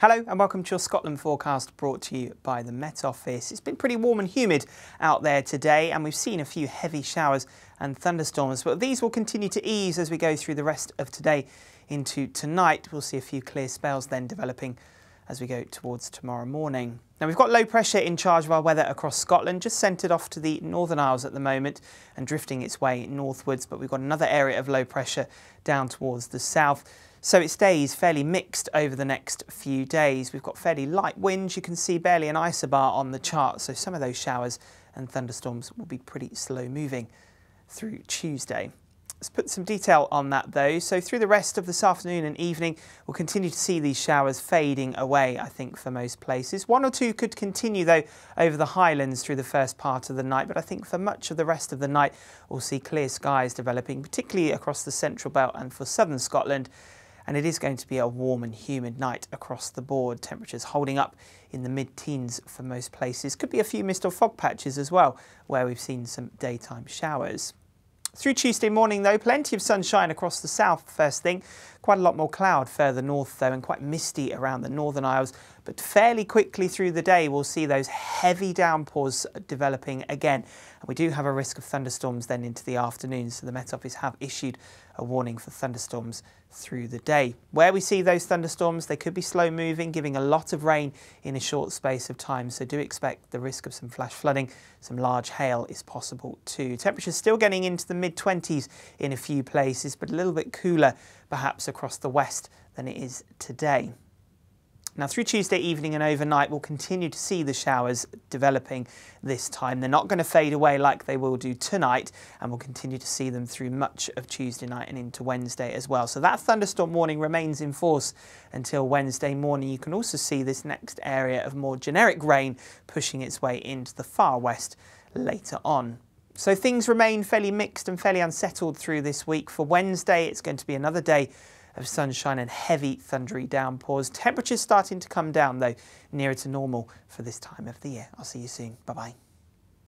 Hello and welcome to your Scotland forecast brought to you by the Met Office. It's been pretty warm and humid out there today and we've seen a few heavy showers and thunderstorms, but these will continue to ease as we go through the rest of today into tonight. We'll see a few clear spells then developing as we go towards tomorrow morning. Now we've got low pressure in charge of our weather across Scotland, just centred off to the Northern Isles at the moment and drifting its way northwards, but we've got another area of low pressure down towards the south. So it stays fairly mixed over the next few days. We've got fairly light winds. You can see barely an isobar on the chart. So some of those showers and thunderstorms will be pretty slow moving through Tuesday. Let's put some detail on that though. So through the rest of this afternoon and evening, we'll continue to see these showers fading away, I think, for most places. One or two could continue though over the highlands through the first part of the night, but I think for much of the rest of the night, we'll see clear skies developing, particularly across the central belt and for southern Scotland and it is going to be a warm and humid night across the board. Temperatures holding up in the mid-teens for most places. Could be a few mist or fog patches as well, where we've seen some daytime showers. Through Tuesday morning, though, plenty of sunshine across the south first thing. Quite a lot more cloud further north, though, and quite misty around the Northern Isles. But fairly quickly through the day, we'll see those heavy downpours developing again. And we do have a risk of thunderstorms then into the afternoon, so the Met Office have issued a warning for thunderstorms through the day. Where we see those thunderstorms, they could be slow moving, giving a lot of rain in a short space of time. So do expect the risk of some flash flooding, some large hail is possible too. Temperatures still getting into the mid 20s in a few places, but a little bit cooler perhaps across the west than it is today. Now through Tuesday evening and overnight we'll continue to see the showers developing this time. They're not going to fade away like they will do tonight and we'll continue to see them through much of Tuesday night and into Wednesday as well. So that thunderstorm warning remains in force until Wednesday morning. You can also see this next area of more generic rain pushing its way into the far west later on. So things remain fairly mixed and fairly unsettled through this week. For Wednesday, it's going to be another day of sunshine and heavy thundery downpours. Temperatures starting to come down though, nearer to normal for this time of the year. I'll see you soon. Bye bye.